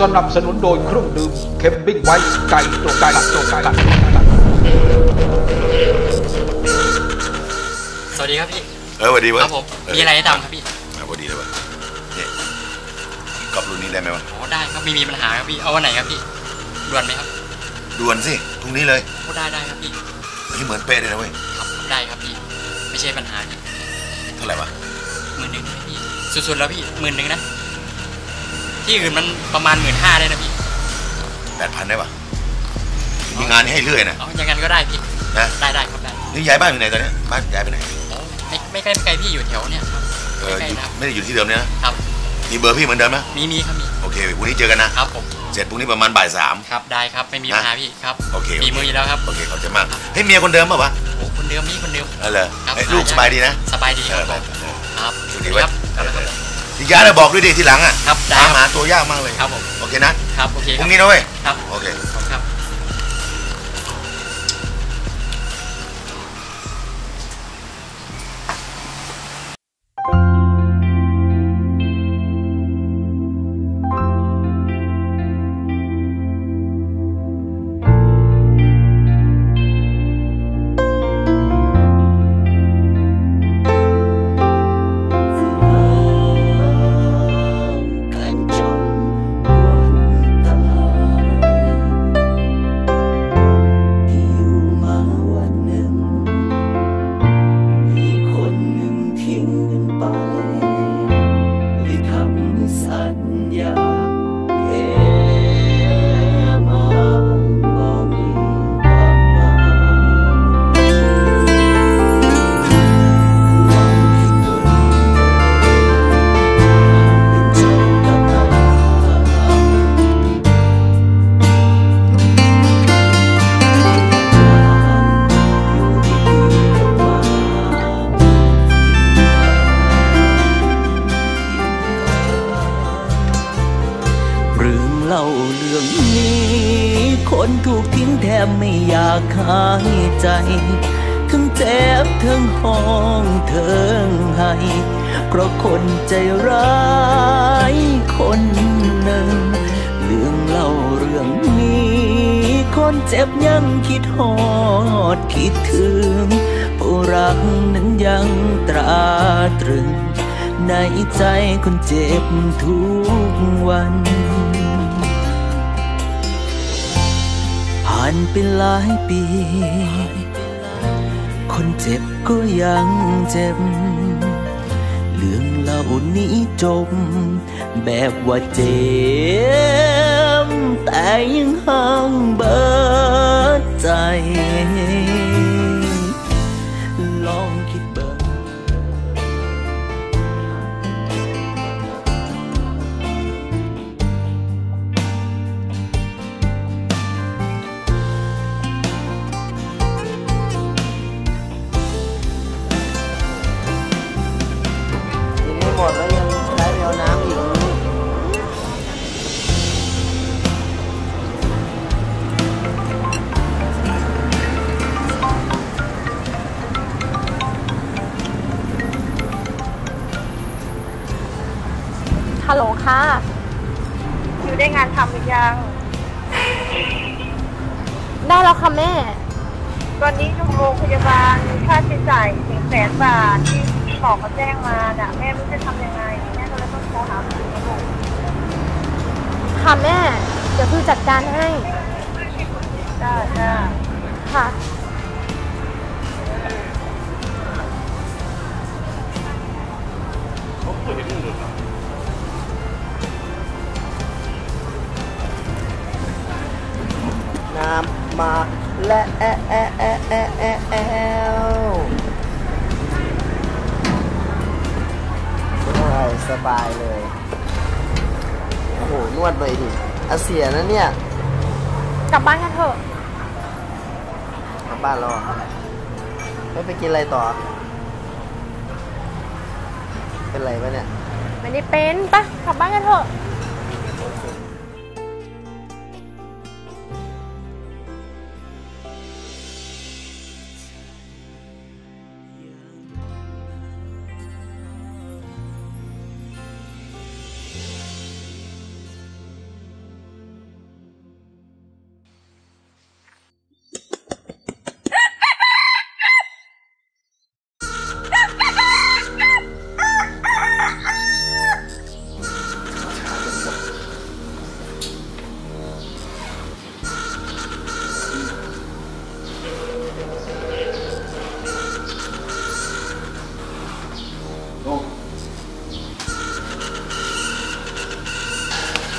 สนับสนุนโดยเครื่องดื่มเคมบิ๊กไวท์ไก่ตัวไก่ตัวไก่สวัสดีครับพี่เออสวัสดีเว้ยครับผมเมีอะไรให้ทำครับพี่อะพอดีเลยวะเนี่ยกอบรุ่นนี้ได้ไหมวะโอ้ได้ครับไม่มีปัญหาครับพี่เอาวันไหนครับพี่ด่วนไหมครับด่วนสิพรุ่งนี้เลยโอ้ได้ได้ครับพี่นี่เหมือนเป๊ะเลยนะเว้ยครับได้ครับพี่ไม่ใช่ปัญหาพี่เท่าไหร่วะหมื่นหนึ่งนะพี่สุดๆแล้วพี่หมื่นหนึ่งนะ ที่อื่นมันประมาณหมื่นห้าได้นะพี่แปดพันได้ปะมีงานให้เรื่อยนะ เอาอย่างนั้นก็ได้พี่ นะ ได้ได้ครับได้นี่ย้ายบ้านอยู่ไหนตอนเนี้ยบ้านย้ายไปไหน โอ้ไม่ไม่ใกล้ไม่ไกลพี่อยู่แถวเนี่ยครับเออใกล้อยู่ๆนะครับไม่ได้อยู่ที่เดิมเนี่ยนะครับ มีเบอร์พี่เหมือนเดิมนะมีมีครับมีโอเคพรุ่งนี้เจอกันนะ ครับผม เสร็จพรุ่งนี้ประมาณบ่ายสาม ครับได้ครับไม่มีปัญหาพี่ครับโอเคโอเค มีมืออยู่แล้วครับโอเคขอบใจมากเฮ้ยเมียคนเดิมป่าวะโอ้คนเดิมนี่คนเดิม เออเหรอครับ เอ้ยลูกสบายดีนะสบายดีเอครัอบผมเออครับสวัสดีเว้ยครับกลับแล้วครับ ผมที่ย้ายแล้วบอกด้วยดิทีหลังอะครับได้ตามครับ หาตัวยากมากเลย ครับผม โอเคนะครับ โอเคพครัรุ่บ งนี้นะเว้ย ครับ โอเค ขอบคุณครับ เรื่องเล่าเรื่องนี้ คนถูกทิ้งแทบไม่อยากหายใจ ทั้งเจ็บทั้งห้องทั้งให้เพราะคนใจร้ายคนหนึ่ง เรื่องเล่าเรื่องนี้ คนเจ็บยังคิดหอดคิดถึง ผู้รักนั้นยังตราตรึงในใจคนเจ็บทุกวันานไปหลายปี คนเจ็บก็ยังเจ็บ เรื่องเหล่านี้จบแบบว่าเจ็บ แต่ยังห่างเบิดใจ ลองคิดเบิ่ง ได้งานทำหรือยัง ได้แล้วค่ะแม่ ตอนนี้โรงพยาบาลมีค่าใช้จ่ายถึงแสนบาทที่หมอเขาแจ้งมาน่ะแม่ไม่รู้จะทำยังไงแม่ก็เลยต้องโทรหาคุณนะลูกค่ะแม่ เดี๋ยวคือจัดการให้ อาเสียนะเนี่ย กลับบ้านกันเถอะ กลับบ้านแล้วเหรอไม่ไปกินอะไรต่อ เป็นไรปะเนี่ย ไม่ได้เป็นปะกลับบ้านกันเถอะ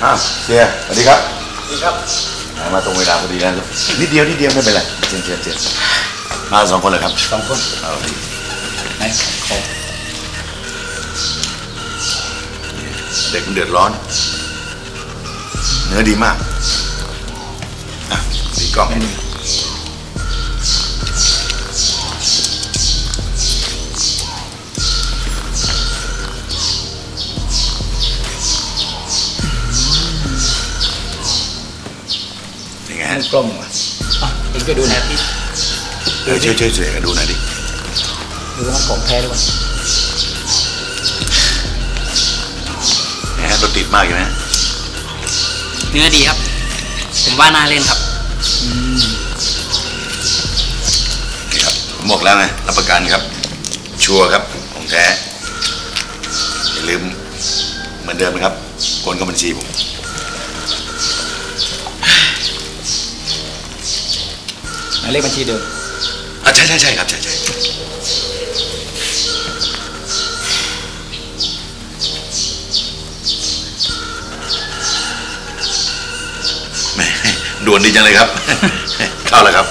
อ้าวเสียสวัสดีครับสวัสดีครับมาตรงเวลาพอดีนะนิดเดียวนิดเดียวไม่เป็นไรเชิญเชิญเชิญมาสองคนเลยครับสองคนเอาดิไหนของเด็กมันเดือดร้อน เนื้อดีมากอะดีกล้องให้ นี่ยังไงฮะกล้องอะอะเองก็ดูนะพี่เดี๋ยวช่วยช่วยช่วยกันดูหน่อยดิดูว่ามันของแท้หรือเปล่าแหมรถติดมากอยู่นะเนื้อดีครับ ผมว่าน่าเล่นครับนี่ครับผมบอกแล้วไงรับประกันครับ ชัวร์ครับของแท้อย่าลืมเหมือนเดิมนะครับโอนเข้าบัญชีผม หมายเลขบัญชีเดิมอะใช่ใช่ใช่ครับใช่ใช่แหมด่วนดีจังเลยครับ เข้าแล้วครับ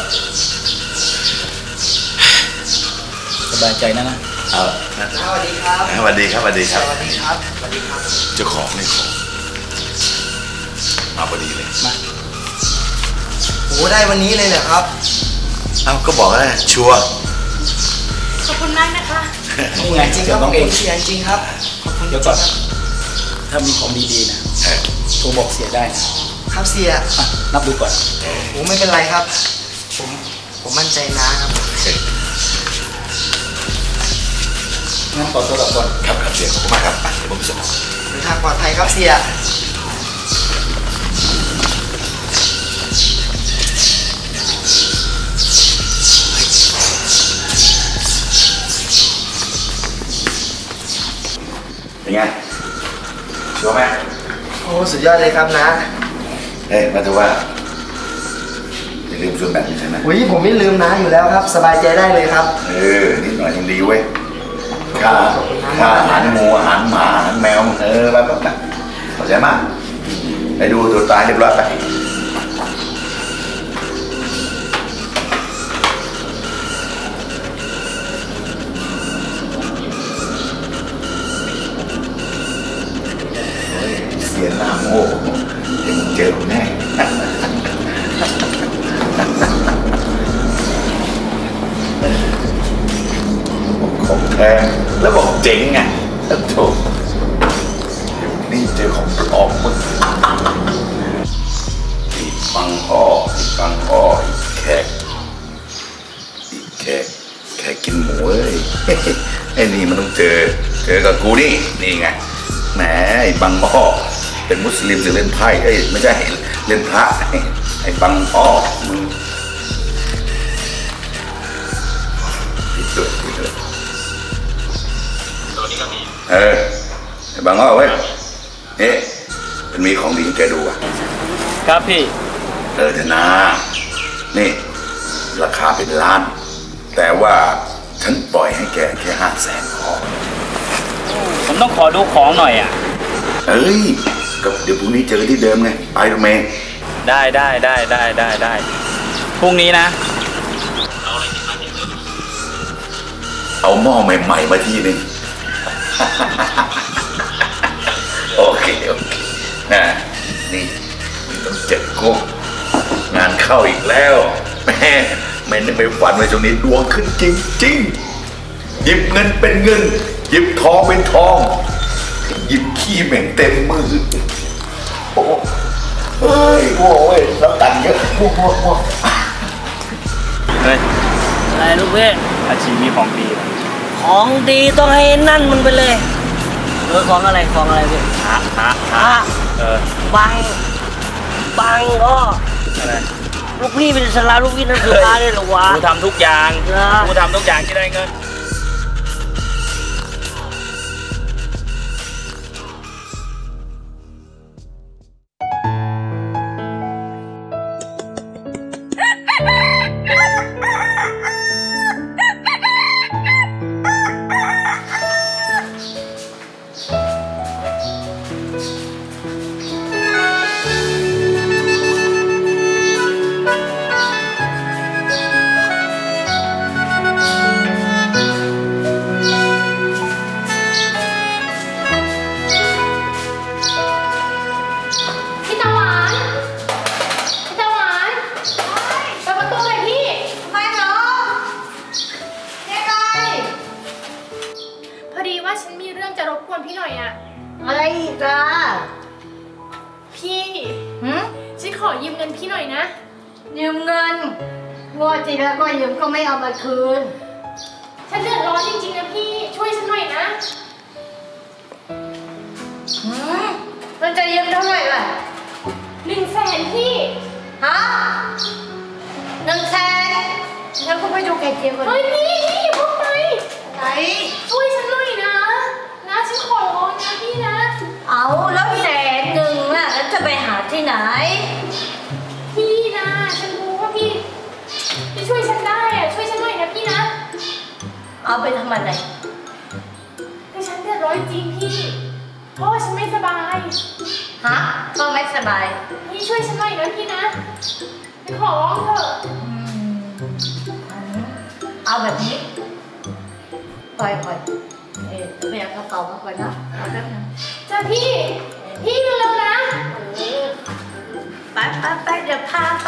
สบายใจนะนะเอาสวัสดีครับ สวัสดีครับสวัสดีครับ สวัสดีครับ สวัสดีครับ เจ้าของนี่ของมาพอดีเลย โหได้วันนี้เลยเหรอครับเอ้าก็บอกแล้วชัวร์ขอบคุณมากนะคะนี่ไงจริงคเดี๋ยรัวบน้องเองขบคุณเสียจริงครับเดี๋ยวก่อนถ้ามีของดีๆนะเออโทรบอกเสียได้นะครับเสียอะนับดูก่อนโหไม่เป็นไรครับ ผมผมมั่นใจนะครับ งั้นขอตัวกลับก่อน ครับครับเสียขอบคุณมากครับไปเดี๋ยวผมไปส่งเดินทางปลอดภัยครับเสีย เป็นไงชัวร์ไหมโอ้สุดยอดเลยครับนะเฮ้ยมาถือว่าอย่าลืมชวนแบตใช่ไหมอุ้ยผมไม่ลืมนะอยู่แล้วครับ สบายใจได้เลยครับ เออนิดหน่อยยังดีเว้ยค่าขอบคุณมากค่าอาหารหมูอาหารหมาอาหารแมวเออไปไปไปเข้าใจมากไปดูตัวตายเรียบร้อยไป สียหน้าโง่เดี๋ยวมึงเจอแน่ของแท้แล้วบอกเจ๋งไงโถนี่เจอของปลอมมึงอีกฟังอ้ออีกฟังอ้ออีกแขกอีกแขกแขกกินหมูเอ้ยไอ้นี่มันต้องเจอ เจอกับกูนี่ นี่ไงแหมไอ้บังอ้อ เป็นมุสลิมจะเล่นไพ่เอ้ยไม่ใช่เล่นพระไอ้บังอ้อมึงผิดด้วยผิดด้วยเออไอ้บางอ้อเว้ยเอ๊ะมันมีของดีให้แกดูอะครับพี่เออเถอะนะนี่ ราคาเป็นล้าน แต่ว่าฉันปล่อยให้แกแค่ห้าแสนพอผมต้องขอดูของหน่อยอะ เอ้ย ก็เดี๋ยวพรุ่งนี้เจอที่เดิมไงไปรถเมย์ได้ได้ได้ได้ได้ได้พรุ่งนี้นะ เอาหม้อใหม่ ๆ มาที่หนึ่งโอเคโอเคนะนี่ไม่ต้องเจ็บกุ๊กงานเข้าอีกแล้วแม่ไม่ได้ไปฝันว่าช่วงนี้ดวงขึ้นจริงๆหยิบเงินเป็นเงิน หยิบทองเป็นทอง หยิบขี้เหม็นเต็มมือโอ้เฮ้ยโว้ยแล้วตันเยอะโว้โว้โว้เฮ้ยอะไรลูกเว้ยอาชีมีของดีของดีต้องให้นั่นมันไปเลยเออของอะไรของอะไรพี่ฮะฮะพระเออบังบังก็อะไรลูกพี่เป็นสลาลูกพี่นั่นคืออาเลยเหรอวะกูทำทุกอย่างกูทำทุกอย่างที่ได้เงิน ขอยืมเงินพี่หน่อยนะ ยืมเงินงวดที่แล้วก็ยืมก็ไม่เอามาคืน ฉันเดือดร้อนจริงๆนะพี่ ช่วยฉันหน่อยนะหืมมันจะยืมเท่าไหร่ล่ะหนึ่งแสนพี่ ฮะหนึ่งแสนงั้นก็ไปดูไข่เจียวก่อนเฮ้ยพี่พี่อย่าเพิ่งไปไหนช่วยฉันหน่อยนะ นะฉันขอร้องนะพี่นะ เอาไปทำอะไรแต่ฉันเดือดร้อนจริงพี่ เพราะว่าฉันไม่สบาย ฮะก็ไม่สบาย พี่ช่วยฉันหน่อยนะพี่นะฉันขอร้องเถอะอืมเอาแบบนี้ปล่อยก่อนเออไปเอากระเป๋ามาก่อนนะเอาแป๊บนึงจ้าพี่ พี่เร็วๆนะ ไปไปไปเดี๋ยวพาไป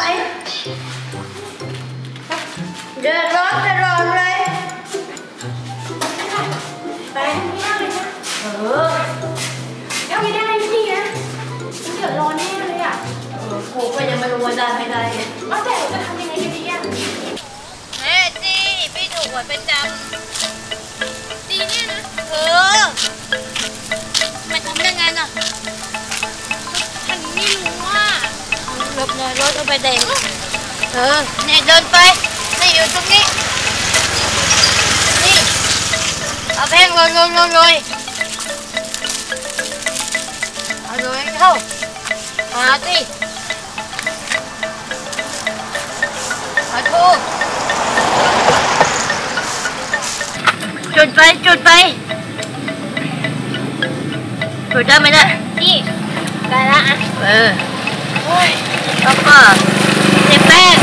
เดินร้อนตลอดเลย ออเอาไม่ได้พี่นะฉันเดือดร้อนแน่เลยอะเออกูก็ยังไม่รู้ว่าได้ไม่ได้เลยว่าแต่เราจะทำยังไงกันดีอะแม่จีพี่ถูกหวยประจดีเนี่ยนะำเออมันทำได้ไงน่ะฉันไม่รู้ว่าหลบหน่อยรถเอาไปแดงเออเนี่ยเดินไปนี่อยู่ตรงนี้นี่เอาแพงโรยโรยโรยโรยเอาโรย ให้เข้ามาสิมาทูจุดไปจุดไปจุดได้ไหมเนี่ยพี่ได้ละอะเออแล้วก็เนแป้ง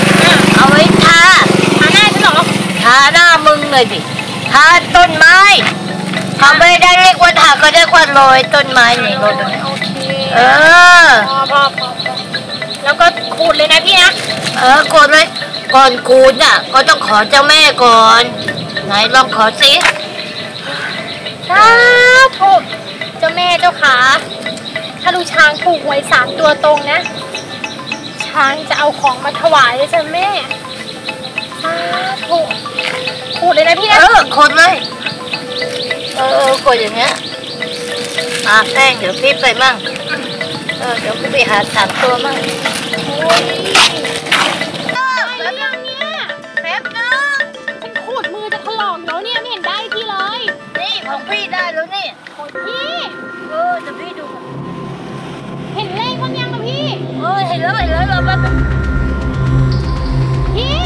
เอาไว้ทามาหน้าฉันเหรอทาหน้ามึงเลยดิทาต้นไม้ทำไม่ได้เรียกว่าทาก็เรียกว่าโรยต้นไม้นี่โรยต้นไม้โอ เคเออพอพอพอพอแล้วก็ขูดเลยนะพี่นะ เออกดเลยก่อนกูดอะ ก็ต้องขอเจ้าแม่ก่อน ไหนลองขอสิสาธุเจ้าแม่เจ้าขาถ้าลูกช้างถูกหวยสามตัวตรงนะ ช้างจะเอาของมาถวายเลยจ้ะแม่สาธุขูดเลยนะพี่เอนะอกดเลย เออเออกดอย่างเงี้ยอะแป้งเดี๋ยวพี่ไปมั่ง เออเดี๋ยวกูไปหาสามตัวมั่งแล้วเนี่ยแป๊บนึงฉันขูดมือจะถลอกแล้วเนี่ยไม่เห็นได้ที่เลย นี่ของพี่ได้แล้วนี่โอ้ยพี่ เออจะพี่ดู เห็นเลขบ้างยังอะพี่ เออเห็นแล้วเห็นแล้วเราแป๊บนึงพี่